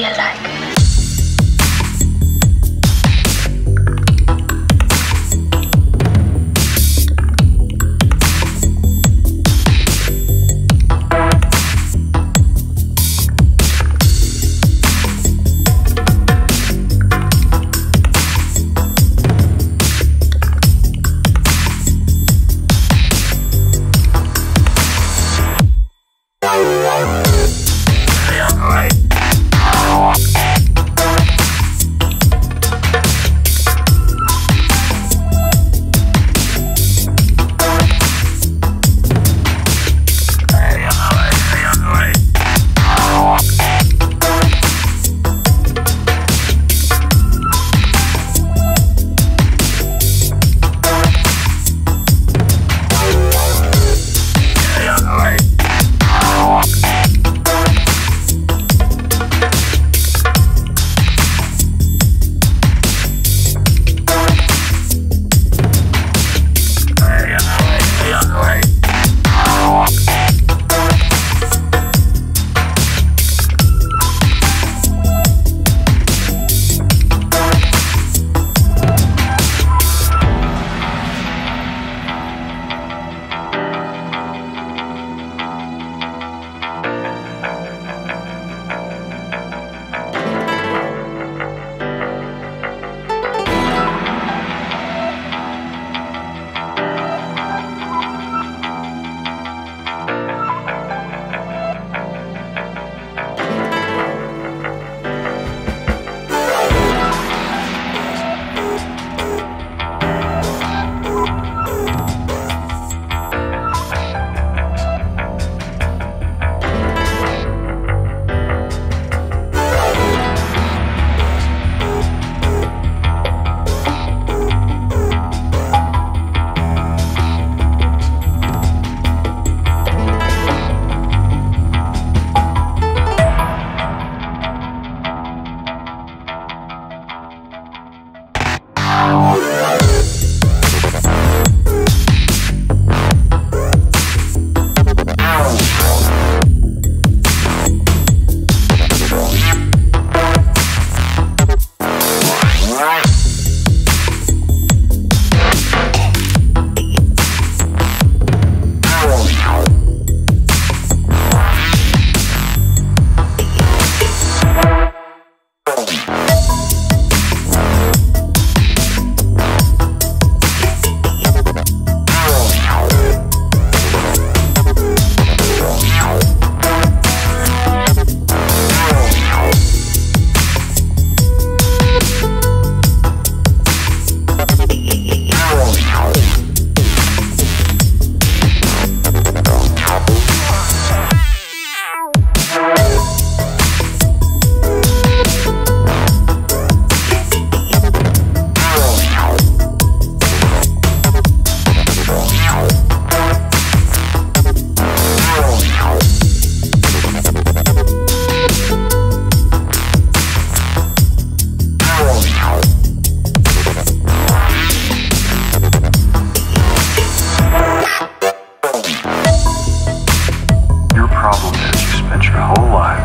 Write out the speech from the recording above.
feel like. spent your whole life